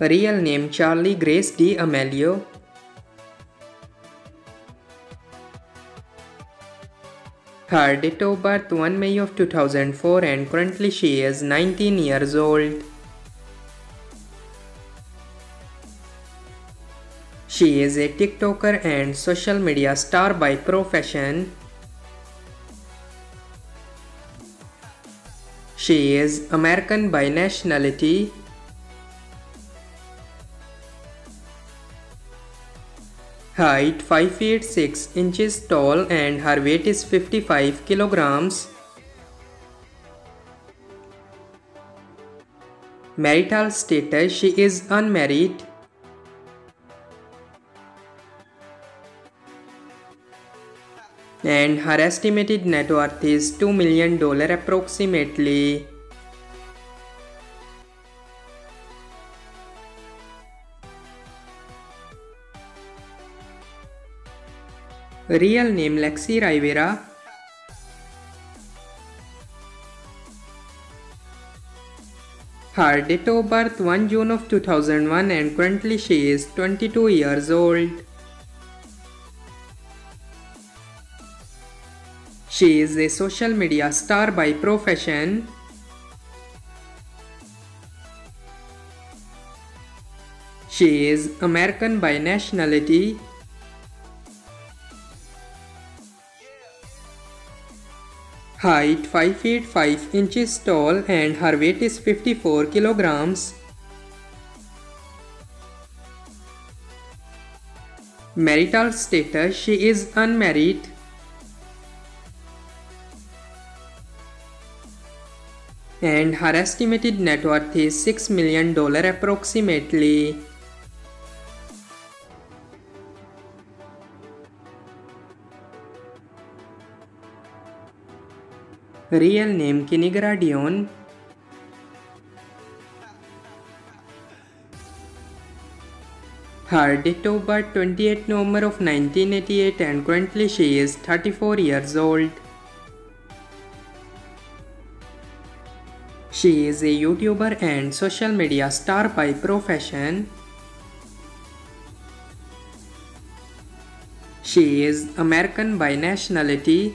Real name Charli Grace D'Amelio. Her date of birth 1 May of 2004 and currently she is 19 years old. She is a TikToker and social media star by profession. She is American by nationality. Height 5 feet 6 inches tall and her weight is 55 kilograms. Marital status she is unmarried. And her estimated net worth is $2 million approximately. Real name Lexi Rivera. Her date of birth 1 June of 2001 and currently she is 22 years old. She is a social media star by profession. She is American by nationality. Height 5 feet 5 inches tall and her weight is 54 kilograms. Marital status she is unmarried. And her estimated net worth is $6 million approximately. Real name Kinigra Deon. Her date of birth 28 November of 1988 and currently she is 34 years old. She is a YouTuber and social media star by profession. She is American by nationality.